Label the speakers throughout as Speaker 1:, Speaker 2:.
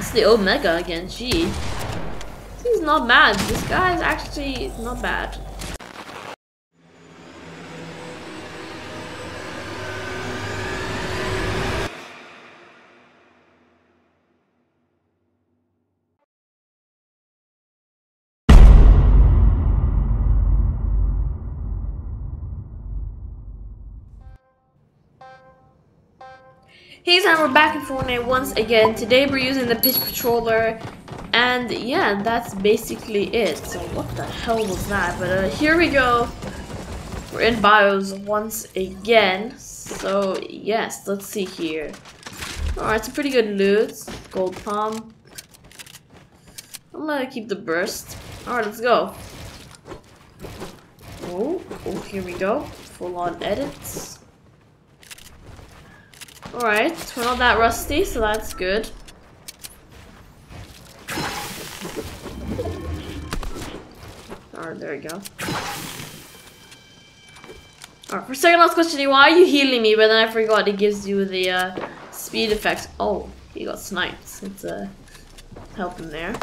Speaker 1: It's the Omega again, gee. He's not bad. This guy is actually not bad. Hey guys, we're back in Fortnite once again. Today we're using the Pitch Patroller, and yeah, that's basically it. So what the hell was that? But uh, here we go. We're in bios once again. So yes, let's see here. Alright, a pretty good loot. Gold pump. I'm gonna keep the burst. Alright, let's go. Oh, oh, here we go. Full on edits. Alright, we're not that rusty, so that's good. Alright, there we go. Alright, for second I was questioning why are you healing me, but then I forgot it gives you the uh, speed effect. Oh, he got sniped. Let's uh, help him there.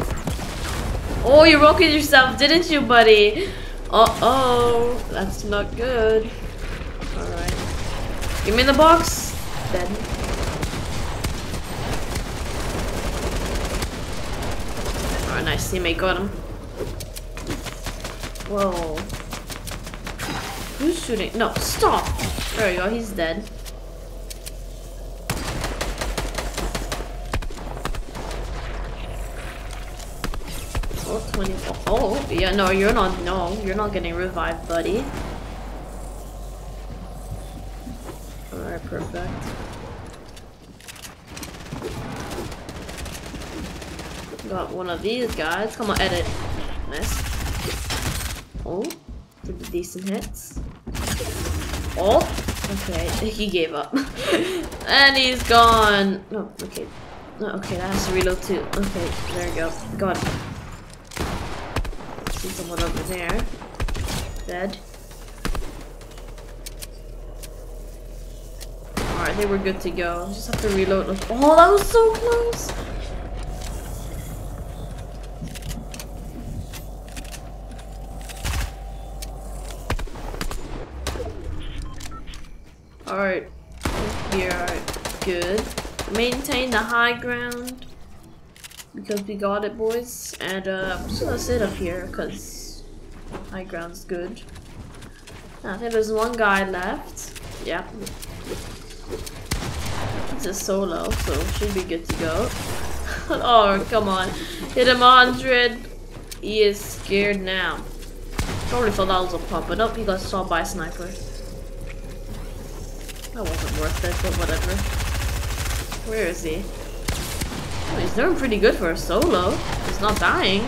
Speaker 1: Oh, you rocket yourself, didn't you, buddy? Uh-oh, that's not good. Alright. Give me the box dead. Oh, nice teammate got him. Whoa. Who's shooting? No, stop! There we go, he's dead. Oh, 24. Oh, yeah, no, you're not, no, you're not getting revived, buddy. Alright, perfect. Got one of these guys. Come on, edit. Nice. Oh, the decent hits. Oh, okay, he gave up. and he's gone. No, okay. No, okay, that has to reload too. Okay, there we go. Him. See someone over there. Dead. They were good to go. Just have to reload. Oh, that was so close! Alright, we are good. Maintain the high ground. Because we got it, boys. And uh, I'm just gonna sit up here, because high ground's good. I think there's one guy left. Yep. It's a solo, so should be good to go. oh, come on. Hit him 100. He is scared now. Probably thought that was a pump, but nope, he got shot by a sniper. That wasn't worth it, but whatever. Where is he? Oh, he's doing pretty good for a solo. He's not dying.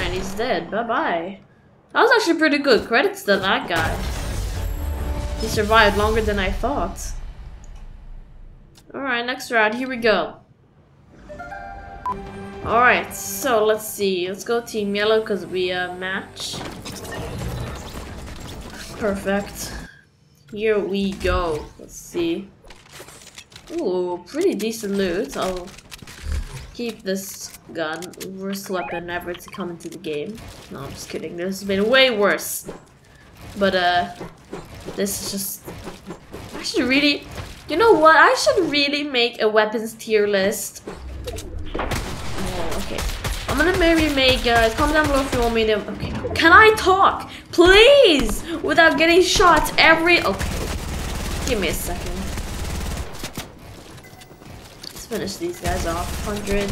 Speaker 1: And he's dead. Bye-bye. That was actually pretty good. Credits to that guy. He survived longer than I thought. Alright, next round. Here we go. Alright, so let's see. Let's go Team Yellow because we uh, match. Perfect. Here we go. Let's see. Ooh, pretty decent loot. I'll keep this gun. Worst weapon ever to come into the game. No, I'm just kidding. This has been way worse. But, uh, this is just... Actually, really... You know what? I should really make a weapons tier list. Oh, okay. I'm gonna maybe make, guys, comment down below if you want me to... Okay. Can I talk? Please! Without getting shot every... Okay. Give me a second. Let's finish these guys off. 100.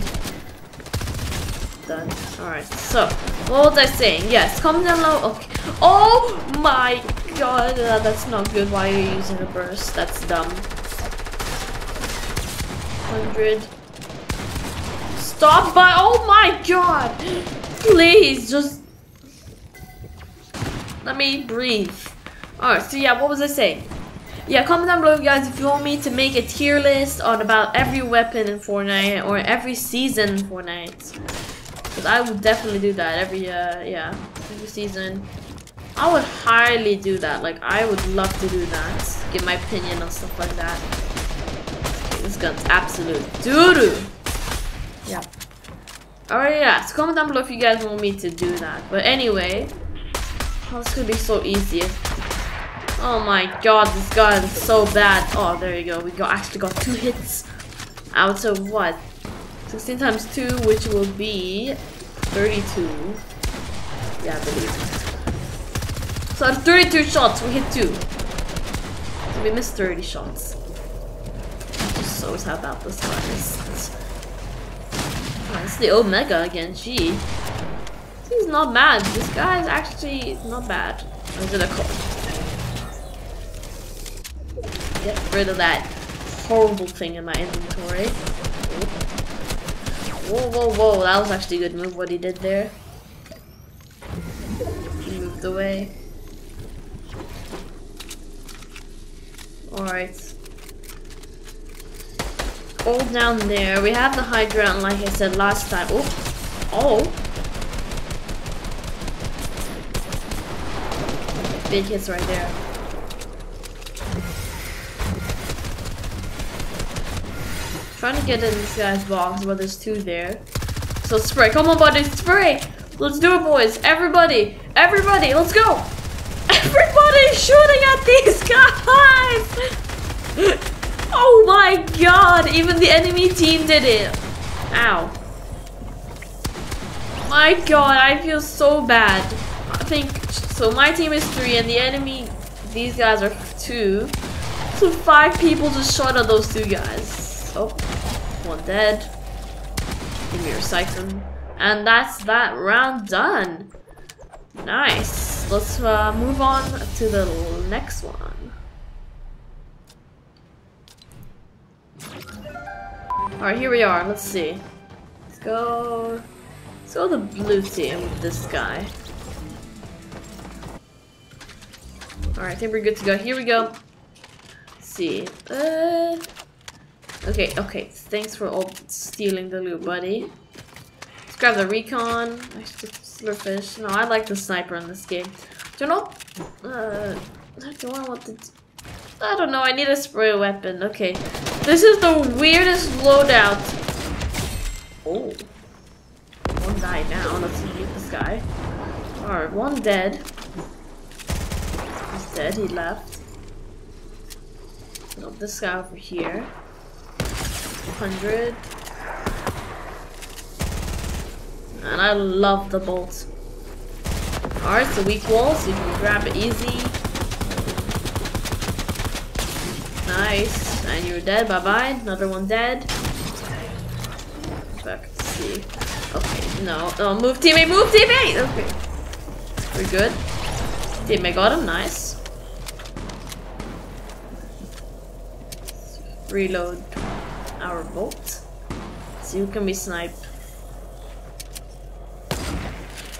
Speaker 1: Done. Alright, so, what was I saying? Yes, comment down below. Okay. Oh my god, that's not good. Why are you using a burst? That's dumb. 100. Stop by- Oh my god! Please, just... Let me breathe. Alright, so yeah, what was I saying? Yeah, comment down below, guys, if you want me to make a tier list on about every weapon in Fortnite or every season in Fortnite. Because I would definitely do that every, uh, yeah, every season. I would highly do that. Like, I would love to do that. Give my opinion on stuff like that. This gun's absolute doo-doo. Yeah. Alright, yeah. So comment down below if you guys want me to do that. But anyway, oh, this could be so easy. Oh my god, this gun is so bad. Oh, there you go. We got actually got two hits out of what? 16 times 2, which will be 32. Yeah, I believe. So 32 shots, we hit 2. So we missed 30 shots. Shows how bad this is. Oh, it's the Omega again, gee. He's not bad. This guy is actually not bad. Or is it a call? Get rid of that horrible thing in my inventory. Whoa, whoa, whoa. That was actually a good move, what he did there. He moved away. Alright. All down there. We have the ground, like I said last time. Oh. Oh. Big hits right there. Trying to get in this guy's box, but there's two there. So spray. Come on, buddy. Spray. Let's do it, boys. Everybody. Everybody. Let's go. Everybody shooting at these guys. oh my god. Even the enemy team did it. Ow. My god. I feel so bad. I think, so my team is three and the enemy, these guys are two. So five people just shot at those two guys. Oh, one dead. Give me your siphon. And that's that round done. Nice. Let's uh, move on to the next one. Alright, here we are. Let's see. Let's go... Let's go the blue team with this guy. Alright, I think we're good to go. Here we go. Let's see. Uh... Okay, okay. Thanks for all stealing the loot, buddy. Let's grab the recon. Slurpfish. No, I like the sniper in this game. Do know? Uh, do I want to? I don't know. I need a spray weapon. Okay. This is the weirdest loadout. Oh. One died now. Let's meet this guy. Alright, one dead. He's dead. He left. No, this guy over here. 100. And I love the bolt. Alright, so weak walls, so you can grab it easy. Nice. And you're dead, bye-bye. Another one dead. Back to see. Okay, no. Oh, move teammate, move teammate! Okay. We're good. Teammate got him, nice. Reload our bolt. See who can be sniped.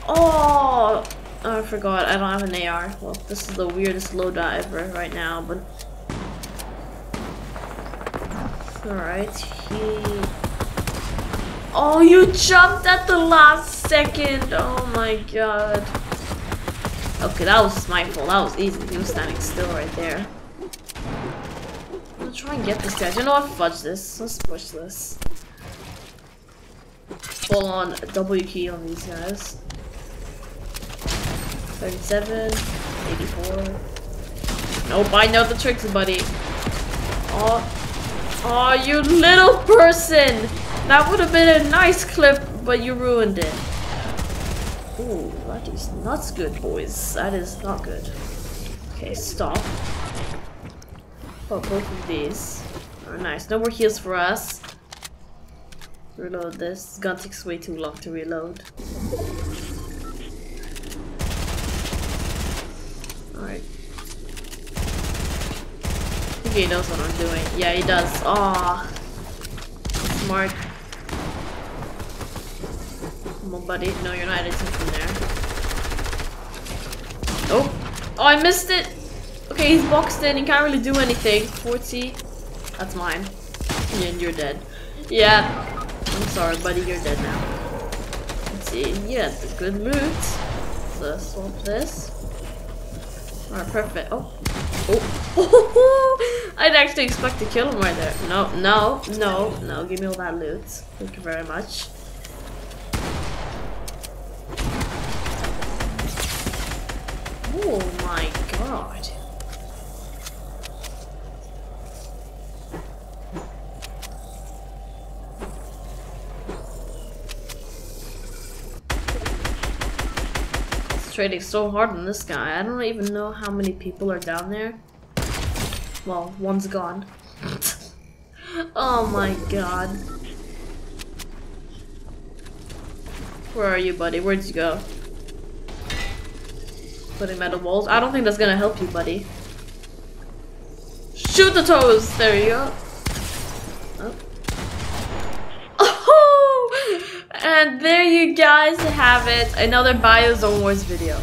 Speaker 1: Oh! oh! I forgot, I don't have an AR. Well, this is the weirdest loadout ever right now, but... Alright, he... Oh, you jumped at the last second! Oh my god. Okay, that was my fault. That was easy. He was standing still right there I'm gonna try and get this guy. You know what? Fudge this. Let's push this. Full on W key on these guys. 37, 84. Nope, I know the tricks, buddy. Oh, oh, you little person! That would have been a nice clip, but you ruined it. Ooh, that is not good, boys. That is not good. Okay, stop. Oh, both of these. Oh, nice. No more heals for us. Reload this. This gun takes way too long to reload. Alright. He knows what I'm doing. Yeah, he does. Aw. Smart. Come on, buddy. No, you're not editing from there. Oh! Oh, I missed it! Okay, he's boxed in. He can't really do anything. 40. That's mine. And you're dead. Yeah. I'm sorry, buddy. You're dead now. Let's see. Yeah, the good loot. So swap this. Alright, perfect. Oh. Oh. I'd actually expect to kill him right there. No, no, no, no. Give me all that loot. Thank you very much. Oh my god. Trading so hard on this guy. I don't even know how many people are down there. Well, one's gone. oh my god. Where are you, buddy? Where'd you go? Putting metal walls. I don't think that's gonna help you, buddy. Shoot the toes! There you go. Oh. And there you guys have it. Another Biozone Wars video.